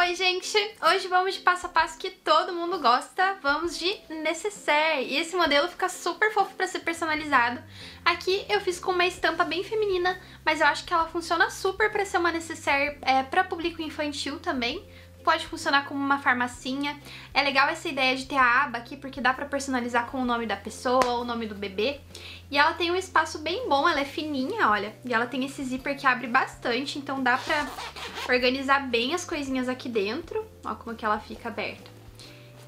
Oi, gente! Hoje vamos de passo a passo que todo mundo gosta, vamos de necessaire. E esse modelo fica super fofo para ser personalizado. Aqui eu fiz com uma estampa bem feminina, mas eu acho que ela funciona super para ser uma necessaire é, para público infantil também pode funcionar como uma farmacinha. É legal essa ideia de ter a aba aqui, porque dá pra personalizar com o nome da pessoa, o nome do bebê. E ela tem um espaço bem bom, ela é fininha, olha. E ela tem esse zíper que abre bastante, então dá pra organizar bem as coisinhas aqui dentro. Ó como que ela fica aberta.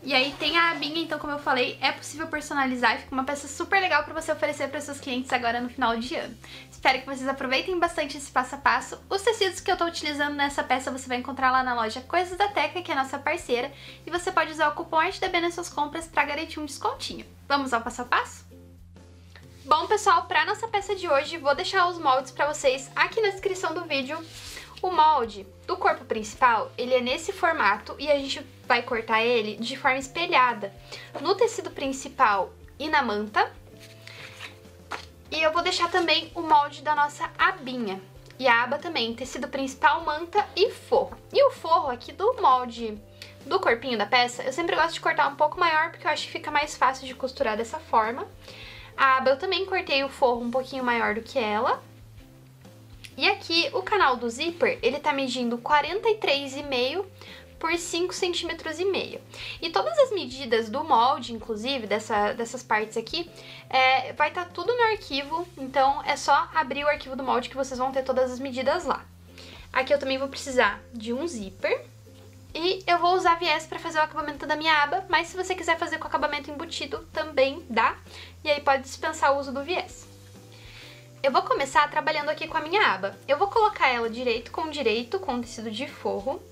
E aí tem a abinha, então como eu falei, é possível personalizar e fica uma peça super legal para você oferecer para seus clientes agora no final de ano. Espero que vocês aproveitem bastante esse passo a passo. Os tecidos que eu estou utilizando nessa peça você vai encontrar lá na loja Coisas da Teca, que é a nossa parceira, e você pode usar o cupom ARTDB nas suas compras para garantir um descontinho. Vamos ao passo a passo? Bom, pessoal, para nossa peça de hoje, vou deixar os moldes para vocês aqui na descrição do vídeo. O molde do corpo principal, ele é nesse formato e a gente vai cortar ele de forma espelhada no tecido principal e na manta. E eu vou deixar também o molde da nossa abinha. E a aba também, tecido principal, manta e forro. E o forro aqui do molde do corpinho da peça, eu sempre gosto de cortar um pouco maior, porque eu acho que fica mais fácil de costurar dessa forma. A aba eu também cortei o forro um pouquinho maior do que ela. E aqui o canal do zíper, ele tá medindo 43,5 por 5 centímetros e meio. E todas as medidas do molde, inclusive, dessa, dessas partes aqui, é, vai estar tá tudo no arquivo, então é só abrir o arquivo do molde que vocês vão ter todas as medidas lá. Aqui eu também vou precisar de um zíper, e eu vou usar viés para fazer o acabamento da minha aba, mas se você quiser fazer com acabamento embutido, também dá, e aí pode dispensar o uso do viés. Eu vou começar trabalhando aqui com a minha aba. Eu vou colocar ela direito com direito, com tecido de forro,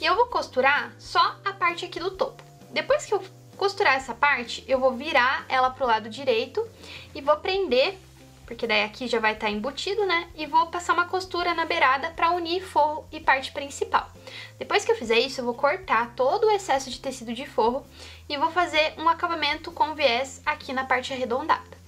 e eu vou costurar só a parte aqui do topo. Depois que eu costurar essa parte, eu vou virar ela pro lado direito e vou prender, porque daí aqui já vai estar tá embutido, né? E vou passar uma costura na beirada para unir forro e parte principal. Depois que eu fizer isso, eu vou cortar todo o excesso de tecido de forro e vou fazer um acabamento com viés aqui na parte arredondada.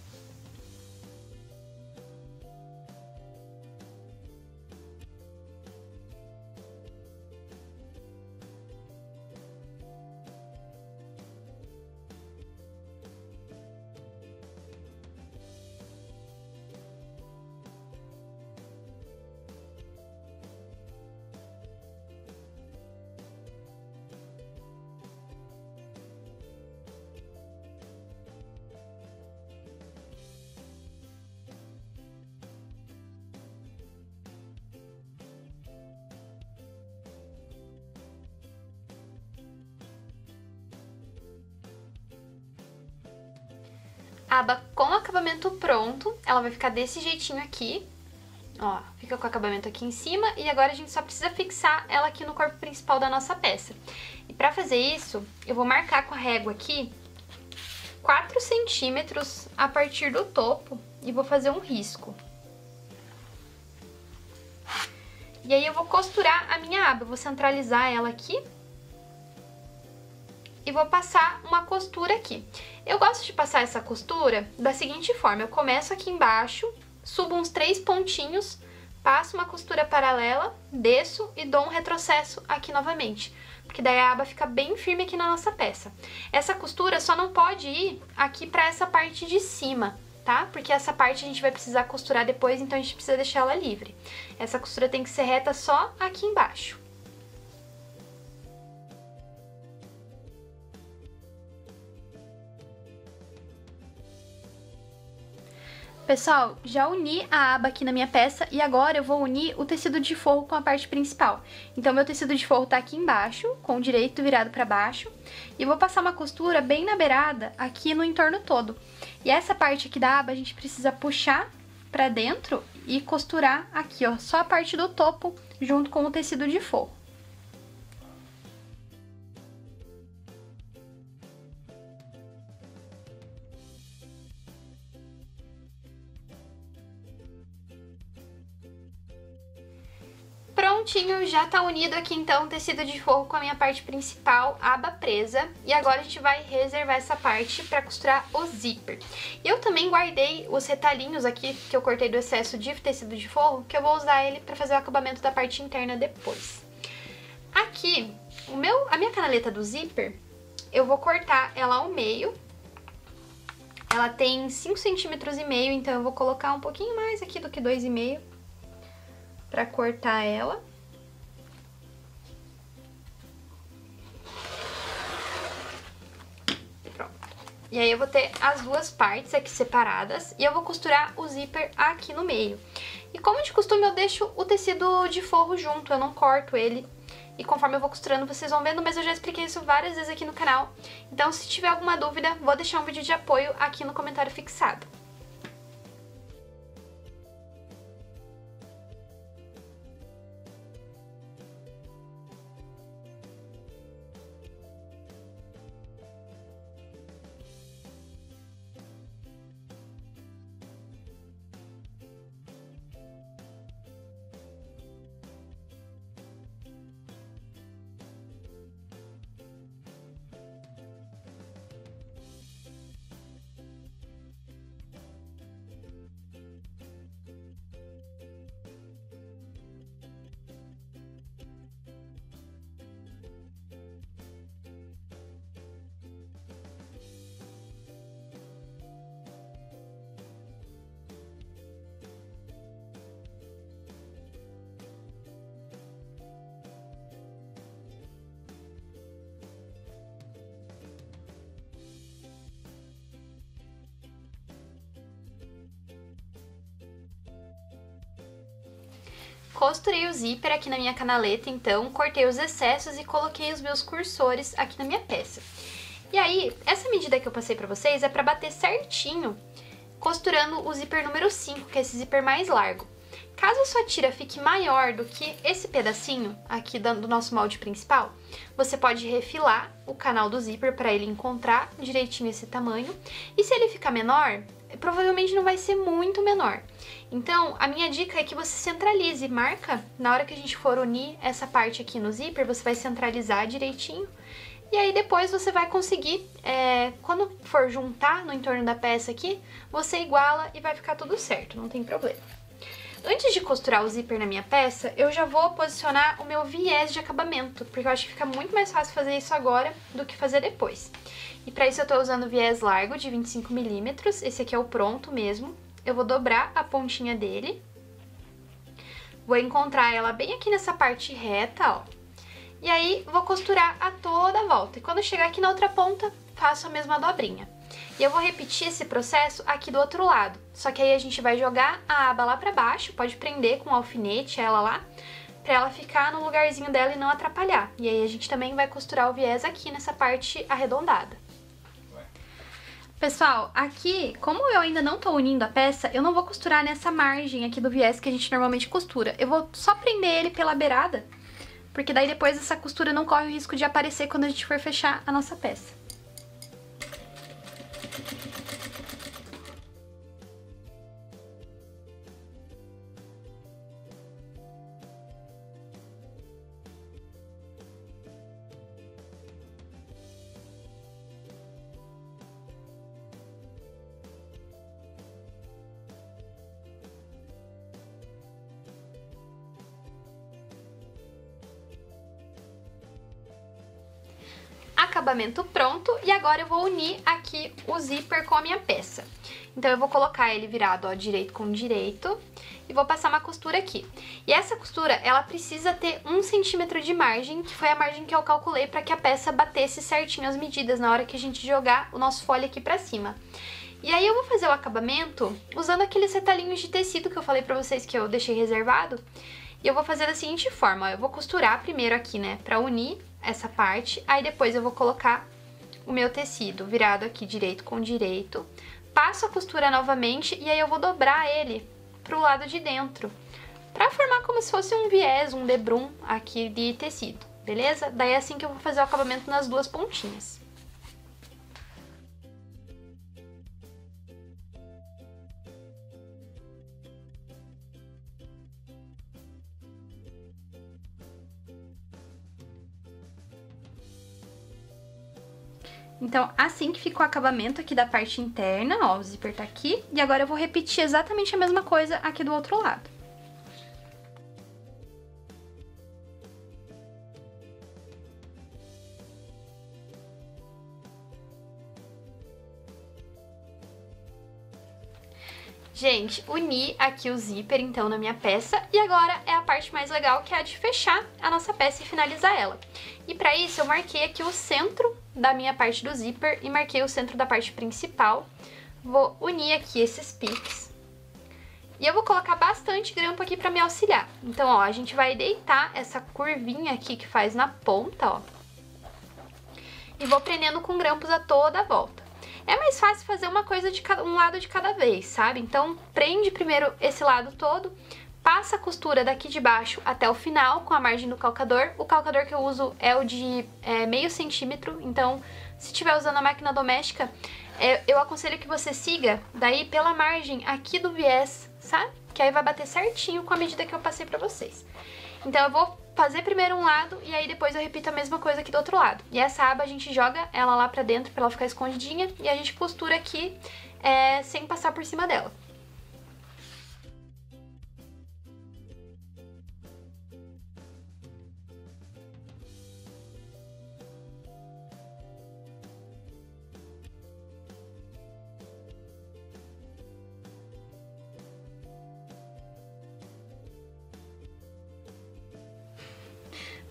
Aba com acabamento pronto, ela vai ficar desse jeitinho aqui, ó, fica com o acabamento aqui em cima e agora a gente só precisa fixar ela aqui no corpo principal da nossa peça. E pra fazer isso, eu vou marcar com a régua aqui 4 centímetros a partir do topo e vou fazer um risco. E aí eu vou costurar a minha aba, vou centralizar ela aqui e vou passar uma costura aqui. Eu gosto de passar essa costura da seguinte forma, eu começo aqui embaixo, subo uns três pontinhos, passo uma costura paralela, desço e dou um retrocesso aqui novamente, porque daí a aba fica bem firme aqui na nossa peça. Essa costura só não pode ir aqui pra essa parte de cima, tá? Porque essa parte a gente vai precisar costurar depois, então a gente precisa deixar ela livre. Essa costura tem que ser reta só aqui embaixo. Pessoal, já uni a aba aqui na minha peça e agora eu vou unir o tecido de forro com a parte principal. Então, meu tecido de forro tá aqui embaixo, com o direito virado pra baixo, e vou passar uma costura bem na beirada, aqui no entorno todo. E essa parte aqui da aba a gente precisa puxar pra dentro e costurar aqui, ó, só a parte do topo junto com o tecido de forro. Prontinho, já tá unido aqui então o tecido de forro com a minha parte principal, aba presa. E agora a gente vai reservar essa parte pra costurar o zíper. Eu também guardei os retalhinhos aqui que eu cortei do excesso de tecido de forro, que eu vou usar ele pra fazer o acabamento da parte interna depois. Aqui o meu, a minha canaleta do zíper, eu vou cortar ela ao meio. Ela tem 5 centímetros e meio, então eu vou colocar um pouquinho mais aqui do que 2,5 para cortar ela. E aí eu vou ter as duas partes aqui separadas e eu vou costurar o zíper aqui no meio. E como de costume eu deixo o tecido de forro junto, eu não corto ele e conforme eu vou costurando vocês vão vendo, mas eu já expliquei isso várias vezes aqui no canal. Então se tiver alguma dúvida, vou deixar um vídeo de apoio aqui no comentário fixado. Costurei o zíper aqui na minha canaleta, então cortei os excessos e coloquei os meus cursores aqui na minha peça. E aí, essa medida que eu passei pra vocês é pra bater certinho, costurando o zíper número 5, que é esse zíper mais largo. Caso a sua tira fique maior do que esse pedacinho aqui do nosso molde principal, você pode refilar o canal do zíper para ele encontrar direitinho esse tamanho. E se ele ficar menor, provavelmente não vai ser muito menor. Então, a minha dica é que você centralize, marca, na hora que a gente for unir essa parte aqui no zíper, você vai centralizar direitinho, e aí depois você vai conseguir, é, quando for juntar no entorno da peça aqui, você iguala e vai ficar tudo certo, não tem problema. Antes de costurar o zíper na minha peça, eu já vou posicionar o meu viés de acabamento, porque eu acho que fica muito mais fácil fazer isso agora do que fazer depois. E para isso eu tô usando viés largo de 25mm, esse aqui é o pronto mesmo. Eu vou dobrar a pontinha dele. Vou encontrar ela bem aqui nessa parte reta, ó. E aí vou costurar a toda a volta. E quando chegar aqui na outra ponta, faço a mesma dobrinha. E eu vou repetir esse processo aqui do outro lado. Só que aí a gente vai jogar a aba lá pra baixo, pode prender com um alfinete ela lá, pra ela ficar no lugarzinho dela e não atrapalhar. E aí a gente também vai costurar o viés aqui nessa parte arredondada. Pessoal, aqui, como eu ainda não tô unindo a peça, eu não vou costurar nessa margem aqui do viés que a gente normalmente costura. Eu vou só prender ele pela beirada, porque daí depois essa costura não corre o risco de aparecer quando a gente for fechar a nossa peça. Acabamento pronto e agora eu vou unir aqui o zíper com a minha peça. Então eu vou colocar ele virado, ó, direito com direito e vou passar uma costura aqui. E essa costura, ela precisa ter um centímetro de margem, que foi a margem que eu calculei para que a peça batesse certinho as medidas na hora que a gente jogar o nosso folha aqui pra cima. E aí eu vou fazer o acabamento usando aqueles retalhinhos de tecido que eu falei pra vocês que eu deixei reservado. E eu vou fazer da seguinte forma, ó, eu vou costurar primeiro aqui, né, pra unir essa parte, aí depois eu vou colocar o meu tecido virado aqui direito com direito, passo a costura novamente e aí eu vou dobrar ele pro lado de dentro, pra formar como se fosse um viés, um debrum aqui de tecido, beleza? Daí é assim que eu vou fazer o acabamento nas duas pontinhas. Então, assim que ficou o acabamento aqui da parte interna, ó, o zíper tá aqui. E agora eu vou repetir exatamente a mesma coisa aqui do outro lado. Gente, uni aqui o zíper, então, na minha peça. E agora é a parte mais legal, que é a de fechar a nossa peça e finalizar ela. E pra isso, eu marquei aqui o centro da minha parte do zíper e marquei o centro da parte principal. Vou unir aqui esses piques. E eu vou colocar bastante grampo aqui para me auxiliar. Então, ó, a gente vai deitar essa curvinha aqui que faz na ponta, ó. E vou prendendo com grampos a toda a volta. É mais fácil fazer uma coisa de cada, um lado de cada vez, sabe? Então, prende primeiro esse lado todo, passa a costura daqui de baixo até o final com a margem do calcador. O calcador que eu uso é o de é, meio centímetro, então se estiver usando a máquina doméstica, é, eu aconselho que você siga daí pela margem aqui do viés, sabe? Que aí vai bater certinho com a medida que eu passei pra vocês. Então eu vou fazer primeiro um lado e aí depois eu repito a mesma coisa aqui do outro lado. E essa aba a gente joga ela lá pra dentro pra ela ficar escondidinha e a gente costura aqui é, sem passar por cima dela.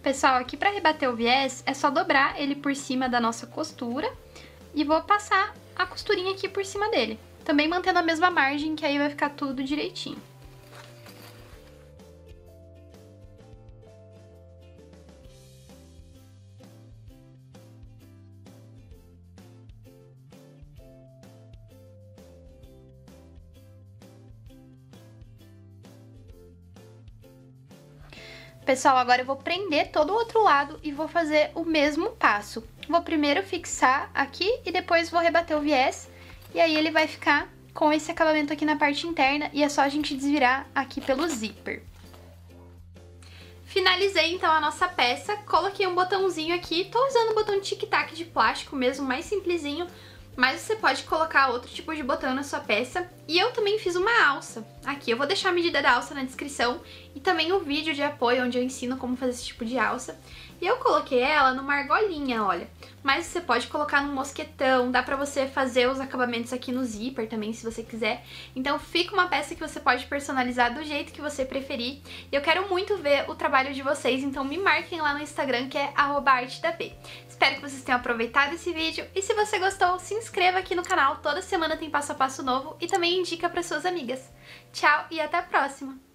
Pessoal, aqui para rebater o viés, é só dobrar ele por cima da nossa costura e vou passar a costurinha aqui por cima dele. Também mantendo a mesma margem, que aí vai ficar tudo direitinho. Pessoal, agora eu vou prender todo o outro lado e vou fazer o mesmo passo. Vou primeiro fixar aqui e depois vou rebater o viés. E aí ele vai ficar com esse acabamento aqui na parte interna e é só a gente desvirar aqui pelo zíper. Finalizei então a nossa peça, coloquei um botãozinho aqui, tô usando o botão tic-tac de plástico mesmo, mais simplesinho, mas você pode colocar outro tipo de botão na sua peça. E eu também fiz uma alça. Aqui, eu vou deixar a medida da alça na descrição e também o vídeo de apoio onde eu ensino como fazer esse tipo de alça. E eu coloquei ela numa argolinha, olha. Mas você pode colocar num mosquetão, dá pra você fazer os acabamentos aqui no zíper também, se você quiser. Então fica uma peça que você pode personalizar do jeito que você preferir. E eu quero muito ver o trabalho de vocês, então me marquem lá no Instagram, que é artedab. Espero que vocês tenham aproveitado esse vídeo e se você gostou, se inscreva aqui no canal, toda semana tem passo a passo novo e também indica para suas amigas. Tchau e até a próxima!